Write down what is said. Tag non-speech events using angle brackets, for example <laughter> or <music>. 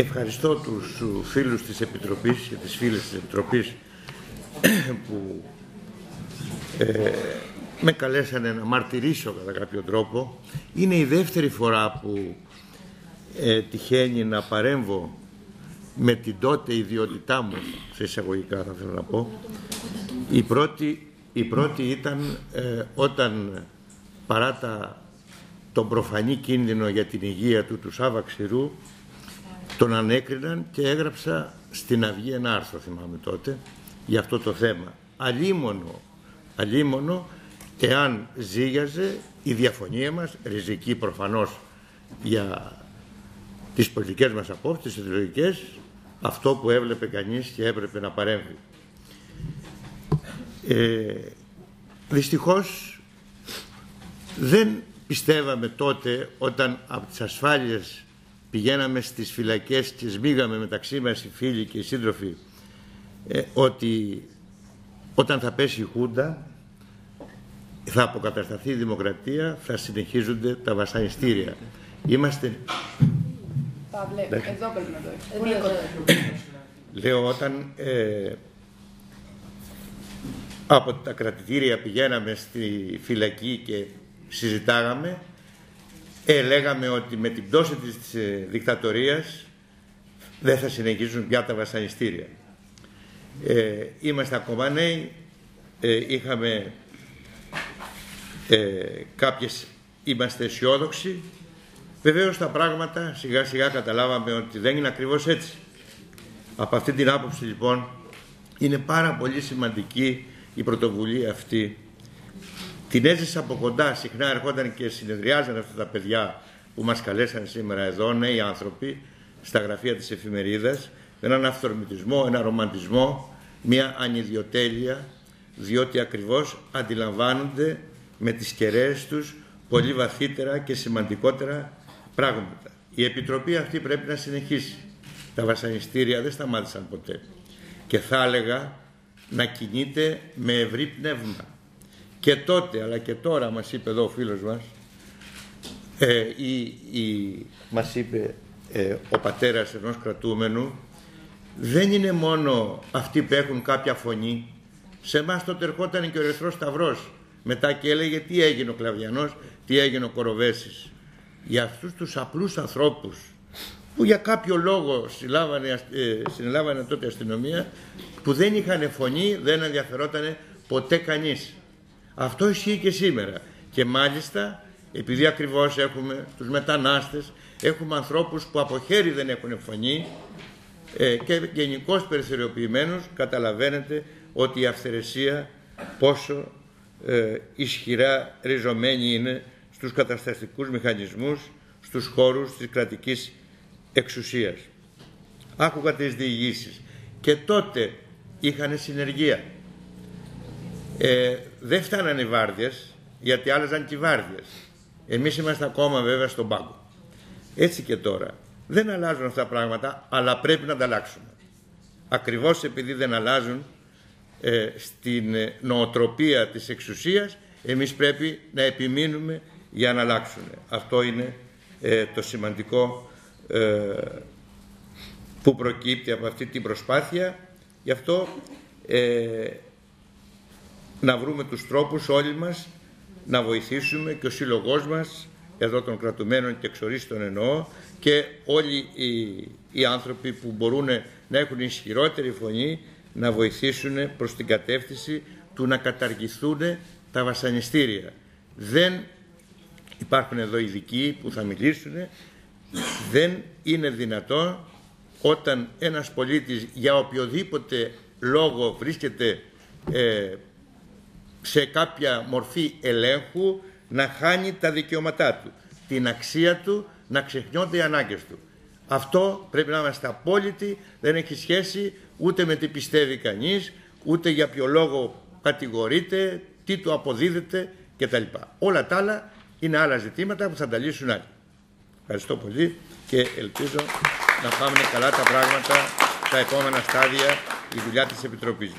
Ευχαριστώ τους φίλους της Επιτροπής και τις φίλες της Επιτροπής <clears throat> που ε, με καλέσανε να μαρτυρήσω κατά κάποιο τρόπο. Είναι η δεύτερη φορά που ε, τυχαίνει να παρέμβω με την τότε ιδιότητά μου, σε εισαγωγικά θα θέλω να πω. Η πρώτη, η πρώτη ήταν ε, όταν παρά τα, τον προφανή κίνδυνο για την υγεία του του Σάβα Ξηρού τον ανέκριναν και έγραψα στην Αυγή ένα άρθρο θυμάμαι τότε για αυτό το θέμα. Αλίμονο, αλίμονο εάν ζήγαζε η διαφωνία μας, ριζική προφανώς για τις πολιτικές μας απόψεις, τις ιδεολογικές, αυτό που έβλεπε κανείς και έπρεπε να παρέμβει. Ε, δυστυχώς δεν πιστεύαμε τότε όταν από τις ασφάλειες πηγαίναμε στις φυλακές και σμίγαμε μεταξύ μας οι φίλοι και οι σύντροφοι ε, ότι όταν θα πέσει η Χούντα θα αποκατασταθεί η δημοκρατία, θα συνεχίζονται τα βασανιστήρια. Είμαστε... Παύλε, εδώ πρέπει να το Λέω όταν ε, από τα κρατητήρια πηγαίναμε στη φυλακή και συζητάγαμε ε, λέγαμε ότι με την πτώση της ε, δικτατορίας δεν θα συνεχίζουν πια τα βασανιστήρια. Ε, είμαστε ακόμα νέοι, ε, είχαμε ε, κάποιες, είμαστε αισιόδοξοι. Βεβαίως τα πράγματα σιγά σιγά καταλάβαμε ότι δεν είναι ακριβώς έτσι. Από αυτή την άποψη λοιπόν είναι πάρα πολύ σημαντική η πρωτοβουλία αυτή την έζησα από κοντά, συχνά ερχόταν και συνεδριάζαν αυτά τα παιδιά που μας καλέσαν σήμερα εδώ, νέοι άνθρωποι, στα γραφεία της εφημερίδας, με έναν αυθορμητισμό, ένα ρομαντισμό, μια ανιδιοτέλεια, διότι ακριβώς αντιλαμβάνονται με τις κεραίες τους πολύ βαθύτερα και σημαντικότερα πράγματα. Η Επιτροπή αυτή πρέπει να συνεχίσει. Τα βασανιστήρια δεν σταμάτησαν ποτέ. Και θα έλεγα να κινείται με ευρύ πνεύμα και τότε αλλά και τώρα μας είπε εδώ ο φίλος μας ε, η, η, μας είπε ε, ο πατέρας ενός κρατούμενου δεν είναι μόνο αυτοί που έχουν κάποια φωνή. Σε εμάς τότε ερχόταν και ο Ερυθρός Σταυρός μετά και έλεγε τι έγινε ο Κλαβιανός τι έγινε ο Κοροβέσης. Για αυτούς τους απλούς ανθρώπους που για κάποιο λόγο ε, συνελάβανε τότε αστυνομία που δεν είχαν φωνή δεν ενδιαφερόταν ποτέ κανείς αυτό ισχύει και σήμερα. Και μάλιστα, επειδή ακριβώς έχουμε τους μετανάστες, έχουμε ανθρώπους που από χέρι δεν έχουν φωνή ε, και γενικώς περιθωριοποιημένους, καταλαβαίνετε ότι η αυθαιρεσία πόσο ε, ισχυρά ριζωμένη είναι στους καταστατικούς μηχανισμούς, στους χώρους της κρατικής εξουσίας. Άκουγα τις διηγήσεις και τότε είχαν συνεργεία. Ε, δεν φτάνανε οι βάρδιες, γιατί άλλαζαν και οι βάρδιες. Εμείς είμαστε ακόμα βέβαια στον πάγκο. Έτσι και τώρα. Δεν αλλάζουν αυτά τα πράγματα, αλλά πρέπει να τα αλλάξουμε. Ακριβώς επειδή δεν αλλάζουν ε, στην ε, νοοτροπία της εξουσίας, εμείς πρέπει να επιμείνουμε για να αλλάξουν. Αυτό είναι ε, το σημαντικό που προκύπτει από αυτή την προσπάθεια. Γι' αυτό να βρούμε τους τρόπους όλοι μας να βοηθήσουμε και ο σύλλογός μας, εδώ των κρατουμένων και εξορίστων εννοώ, και όλοι οι, οι άνθρωποι που μπορούν να έχουν ισχυρότερη φωνή να βοηθήσουν προς την κατεύθυνση του να καταργηθούν τα βασανιστήρια. Δεν υπάρχουν εδώ ειδικοί που θα μιλήσουν, δεν είναι δυνατό όταν ένας πολίτης για οποιοδήποτε λόγο βρίσκεται ε, σε κάποια μορφή ελέγχου να χάνει τα δικαιώματά του, την αξία του, να ξεχνιόνται οι ανάγκες του. Αυτό πρέπει να είμαστε απόλυτοι, δεν έχει σχέση ούτε με τι πιστεύει κανείς, ούτε για ποιο λόγο κατηγορείται, τι του αποδίδεται κτλ. Όλα τα άλλα είναι άλλα ζητήματα που θα τα λύσουν άλλοι. Ευχαριστώ πολύ και ελπίζω να πάμε καλά τα πράγματα στα επόμενα στάδια η δουλειά της Επιτροπής.